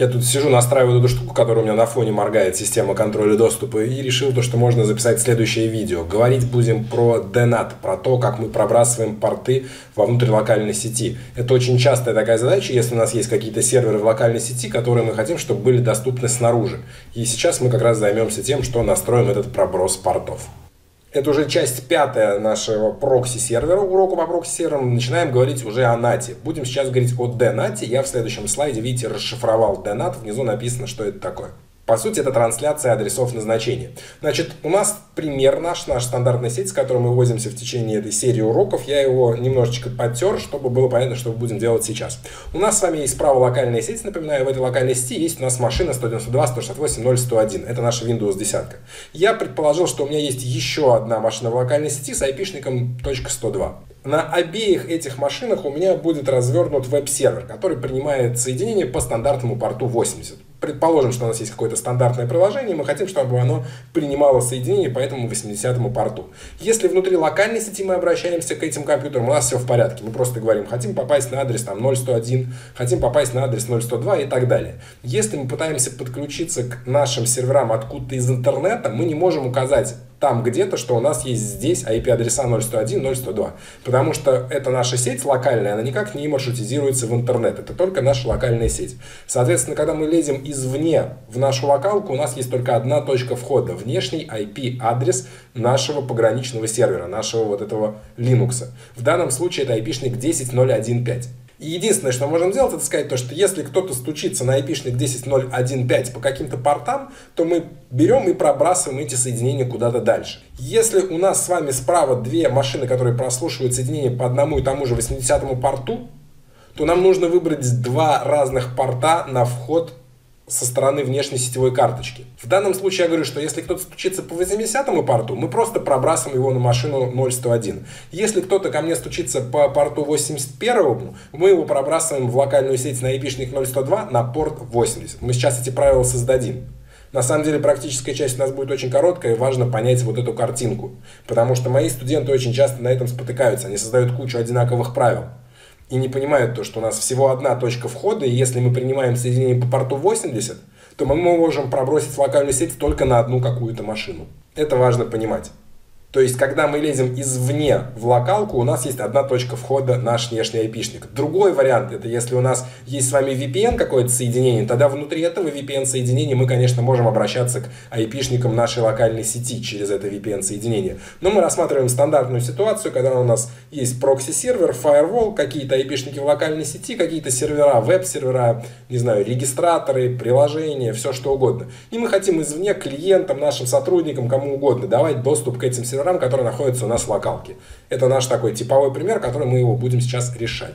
Я тут сижу, настраиваю эту штуку, которая у меня на фоне моргает, система контроля доступа, и решил то, что можно записать следующее видео. Говорить будем про DNAT, про то, как мы пробрасываем порты вовнутрь локальной сети. Это очень частая такая задача, если у нас есть какие-то серверы в локальной сети, которые мы хотим, чтобы были доступны снаружи. И сейчас мы как раз займемся тем, что настроим этот проброс портов. Это уже часть пятая нашего прокси-сервера, урока по прокси-серверам. Начинаем говорить уже о NAT. Будем сейчас говорить о DNAT. Я в следующем слайде, видите, расшифровал DNAT. Внизу написано, что это такое. По сути, это трансляция адресов назначения. Значит, у нас пример наш, наша стандартная сеть, с которой мы возимся в течение этой серии уроков. Я его немножечко подтер, чтобы было понятно, что мы будем делать сейчас. У нас с вами есть справа локальная сеть. Напоминаю, в этой локальной сети есть у нас машина 192, 168, 0, 101. Это наша Windows 10. Я предположил, что у меня есть еще одна машина в локальной сети с IP-шником .102. На обеих этих машинах у меня будет развернут веб-сервер, который принимает соединение по стандартному порту 80 предположим, что у нас есть какое-то стандартное приложение, мы хотим, чтобы оно принимало соединение по этому 80-му порту. Если внутри локальной сети мы обращаемся к этим компьютерам, у нас все в порядке. Мы просто говорим, хотим попасть на адрес там 0101, хотим попасть на адрес 0102 и так далее. Если мы пытаемся подключиться к нашим серверам откуда-то из интернета, мы не можем указать там где-то, что у нас есть здесь IP-адреса 0101, 0102. Потому что это наша сеть локальная, она никак не маршрутизируется в интернет. Это только наша локальная сеть. Соответственно, когда мы лезем извне в нашу локалку, у нас есть только одна точка входа. Внешний IP-адрес нашего пограничного сервера, нашего вот этого Linux. В данном случае это IP-шник 10.0.1.5. И единственное, что мы можем сделать, это сказать то, что если кто-то стучится на IP-шник 10.0.1.5 по каким-то портам, то мы берем и пробрасываем эти соединения куда-то дальше. Если у нас с вами справа две машины, которые прослушивают соединение по одному и тому же 80-му порту, то нам нужно выбрать два разных порта на вход со стороны внешней сетевой карточки. В данном случае я говорю, что если кто-то стучится по 80 порту, мы просто пробрасываем его на машину 0101. Если кто-то ко мне стучится по порту 81, мы его пробрасываем в локальную сеть на IP-шник 0102 на порт 80. Мы сейчас эти правила создадим. На самом деле практическая часть у нас будет очень короткая, и важно понять вот эту картинку. Потому что мои студенты очень часто на этом спотыкаются. Они создают кучу одинаковых правил и не понимают то, что у нас всего одна точка входа, и если мы принимаем соединение по порту 80, то мы можем пробросить локальную сеть только на одну какую-то машину. Это важно понимать. То есть, когда мы лезем извне в локалку, у нас есть одна точка входа, наш внешний айпишник. Другой вариант, это если у нас есть с вами VPN какое-то соединение, тогда внутри этого VPN-соединения мы, конечно, можем обращаться к айпишникам нашей локальной сети через это VPN-соединение. Но мы рассматриваем стандартную ситуацию, когда у нас есть прокси-сервер, firewall, какие-то айпишники в локальной сети, какие-то сервера, веб-сервера, не знаю, регистраторы, приложения, все что угодно. И мы хотим извне клиентам, нашим сотрудникам, кому угодно давать доступ к этим серверам серверам, которые находятся у нас в локалке. Это наш такой типовой пример, который мы его будем сейчас решать.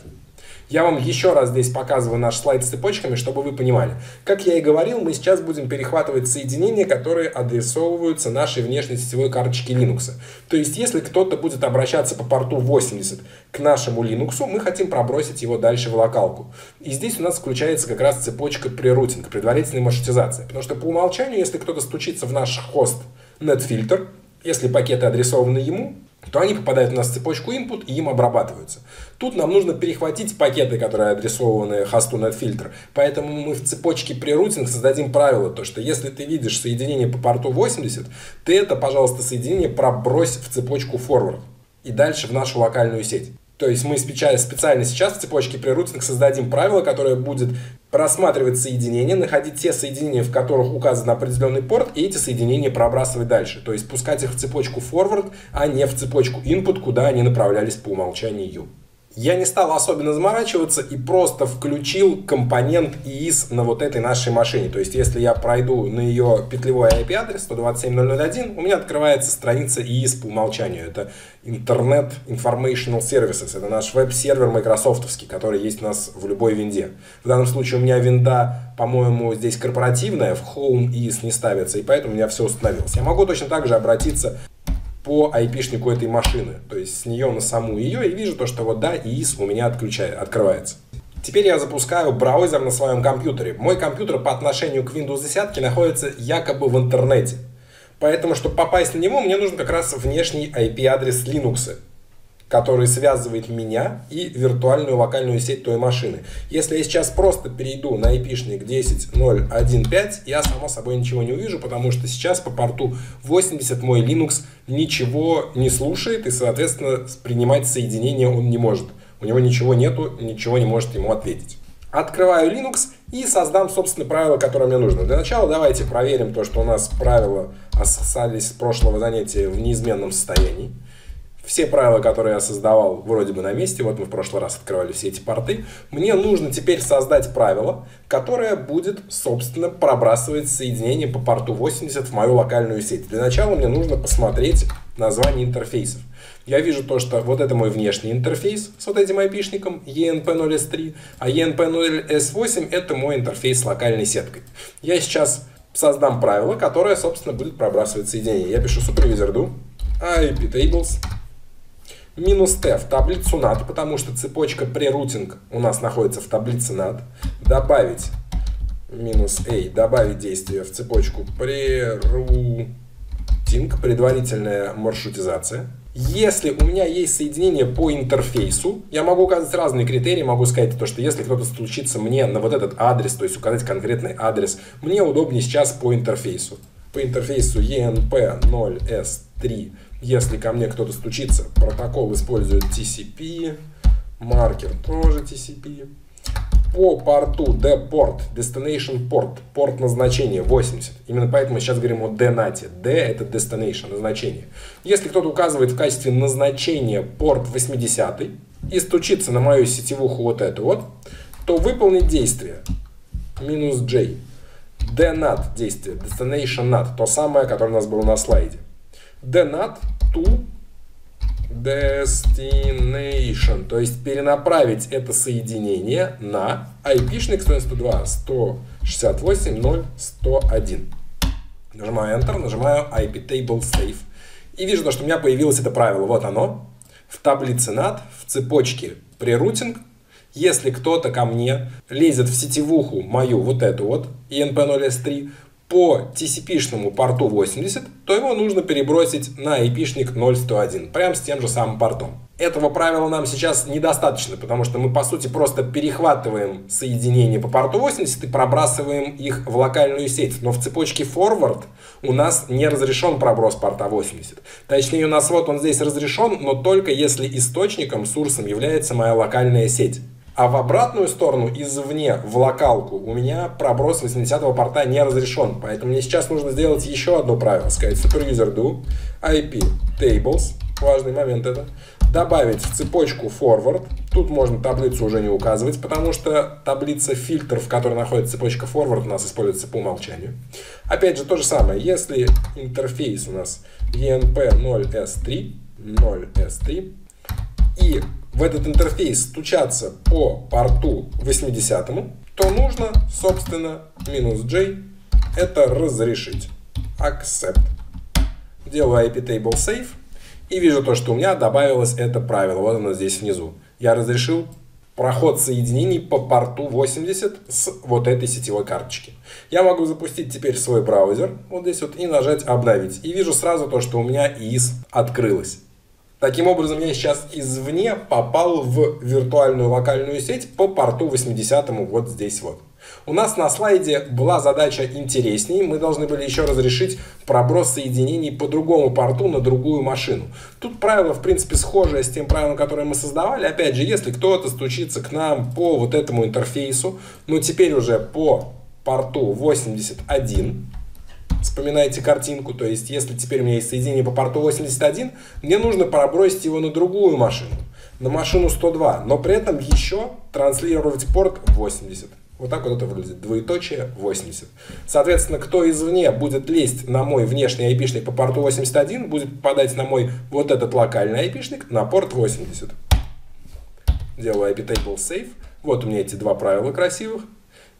Я вам еще раз здесь показываю наш слайд с цепочками, чтобы вы понимали. Как я и говорил, мы сейчас будем перехватывать соединения, которые адресовываются нашей внешней сетевой карточке Linux. То есть, если кто-то будет обращаться по порту 80 к нашему Linux, мы хотим пробросить его дальше в локалку. И здесь у нас включается как раз цепочка прерутинга, предварительная маршрутизация. Потому что по умолчанию, если кто-то стучится в наш хост NetFilter, если пакеты адресованы ему, то они попадают у нас в цепочку input и им обрабатываются. Тут нам нужно перехватить пакеты, которые адресованы хосту NetFilter. Поэтому мы в цепочке прерутинг создадим правило, то что если ты видишь соединение по порту 80, ты это, пожалуйста, соединение пробрось в цепочку forward и дальше в нашу локальную сеть. То есть мы специально сейчас в цепочке прерутинг создадим правило, которое будет просматривать соединения, находить те соединения, в которых указан определенный порт, и эти соединения пробрасывать дальше. То есть пускать их в цепочку forward, а не в цепочку input, куда они направлялись по умолчанию. Я не стал особенно заморачиваться и просто включил компонент EIS на вот этой нашей машине. То есть, если я пройду на ее петлевой IP-адрес 127.0.0.1, у меня открывается страница EIS по умолчанию. Это Internet Informational Services. Это наш веб-сервер майкрософтовский, который есть у нас в любой винде. В данном случае у меня винда, по-моему, здесь корпоративная, в Home EIS не ставится, и поэтому у меня все установилось. Я могу точно так же обратиться по IP-шнику этой машины. То есть с нее на саму ее и вижу то, что вот да, ИИС у меня отключает, открывается. Теперь я запускаю браузер на своем компьютере. Мой компьютер по отношению к Windows 10 находится якобы в интернете. Поэтому, чтобы попасть на него, мне нужен как раз внешний IP-адрес Linux. Который связывает меня и виртуальную локальную сеть той машины. Если я сейчас просто перейду на IP-шник 10.0.1.5, я само собой ничего не увижу, потому что сейчас по порту 80 мой Linux ничего не слушает и, соответственно, принимать соединение он не может. У него ничего нету, ничего не может ему ответить. Открываю Linux и создам, собственно, правила, которые мне нужно. Для начала давайте проверим то, что у нас правила остались с прошлого занятия в неизменном состоянии. Все правила, которые я создавал, вроде бы на месте. Вот мы в прошлый раз открывали все эти порты. Мне нужно теперь создать правило, которое будет, собственно, пробрасывать соединение по порту 80 в мою локальную сеть. Для начала мне нужно посмотреть название интерфейсов. Я вижу то, что вот это мой внешний интерфейс с вот этим IP-шником ENP0S3, а ENP0S8 это мой интерфейс с локальной сеткой. Я сейчас создам правило, которое, собственно, будет пробрасывать соединение. Я пишу supervisor do IP tables минус t в таблицу NAT, потому что цепочка прерутинг у нас находится в таблице NAT. Добавить минус a, добавить действие в цепочку прерутинг, предварительная маршрутизация. Если у меня есть соединение по интерфейсу, я могу указать разные критерии, могу сказать то, что если кто-то стучится мне на вот этот адрес, то есть указать конкретный адрес, мне удобнее сейчас по интерфейсу. По интерфейсу ENP0S3 если ко мне кто-то стучится, протокол использует TCP, маркер тоже TCP. По порту D-порт, Destination Port, порт назначения 80. Именно поэтому мы сейчас говорим о D-NAT. D это Destination, назначение. Если кто-то указывает в качестве назначения порт 80 и стучится на мою сетевуху вот эту вот, то выполнить действие минус J. DNAT действие, Destination NAT, то самое, которое у нас было на слайде. DNAT to destination, то есть перенаправить это соединение на IP-шник 192.168.0.101. Нажимаю Enter, нажимаю IP Table Save. И вижу, что у меня появилось это правило. Вот оно. В таблице NAT, в цепочке прерутинг, если кто-то ко мне лезет в сетевуху мою, вот эту вот, ENP0S3, по TCP-шному порту 80, то его нужно перебросить на IP-шник 0101, прям с тем же самым портом. Этого правила нам сейчас недостаточно, потому что мы, по сути, просто перехватываем соединения по порту 80 и пробрасываем их в локальную сеть. Но в цепочке forward у нас не разрешен проброс порта 80. Точнее, у нас вот он здесь разрешен, но только если источником, сурсом является моя локальная сеть. А в обратную сторону, извне, в локалку, у меня проброс 80-го порта не разрешен. Поэтому мне сейчас нужно сделать еще одно правило. Сказать superuser do IP tables, важный момент это, добавить в цепочку forward. Тут можно таблицу уже не указывать, потому что таблица фильтров, в которой находится цепочка forward, у нас используется по умолчанию. Опять же, то же самое. Если интерфейс у нас ENP0S3, 0S3, и в этот интерфейс стучаться по порту 80, то нужно, собственно, минус J это разрешить. Accept. Делаю IP table save и вижу то, что у меня добавилось это правило. Вот оно здесь внизу. Я разрешил проход соединений по порту 80 с вот этой сетевой карточки. Я могу запустить теперь свой браузер вот здесь вот и нажать обновить. И вижу сразу то, что у меня ИИС открылось. Таким образом, я сейчас извне попал в виртуальную локальную сеть по порту 80 вот здесь вот. У нас на слайде была задача интересней. Мы должны были еще разрешить проброс соединений по другому порту на другую машину. Тут правило, в принципе, схожее с тем правилом, которое мы создавали. Опять же, если кто-то стучится к нам по вот этому интерфейсу, но теперь уже по порту 81, Вспоминайте картинку, то есть если теперь у меня есть соединение по порту 81, мне нужно пробросить его на другую машину, на машину 102, но при этом еще транслировать порт 80. Вот так вот это выглядит. Двоеточие 80. Соответственно, кто извне будет лезть на мой внешний IP-шник по порту 81, будет попадать на мой вот этот локальный IP-шник на порт 80. Делаю IP table save. Вот у меня эти два правила красивых.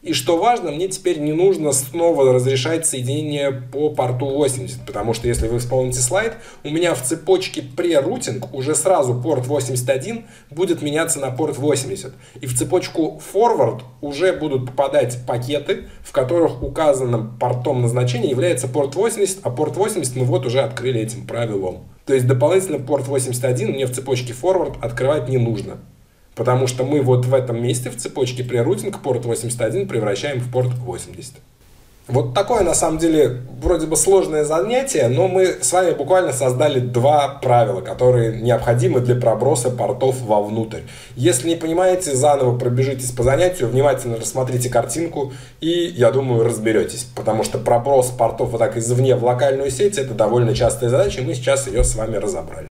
И что важно, мне теперь не нужно снова разрешать соединение по порту 80, потому что если вы вспомните слайд, у меня в цепочке прерутинг уже сразу порт 81 будет меняться на порт 80. И в цепочку forward уже будут попадать пакеты, в которых указанным портом назначения является порт 80, а порт 80 мы вот уже открыли этим правилом. То есть дополнительно порт 81 мне в цепочке forward открывать не нужно. Потому что мы вот в этом месте в цепочке прерутинг порт 81 превращаем в порт 80. Вот такое, на самом деле, вроде бы сложное занятие, но мы с вами буквально создали два правила, которые необходимы для проброса портов вовнутрь. Если не понимаете, заново пробежитесь по занятию, внимательно рассмотрите картинку и, я думаю, разберетесь. Потому что проброс портов вот так извне в локальную сеть – это довольно частая задача, и мы сейчас ее с вами разобрали.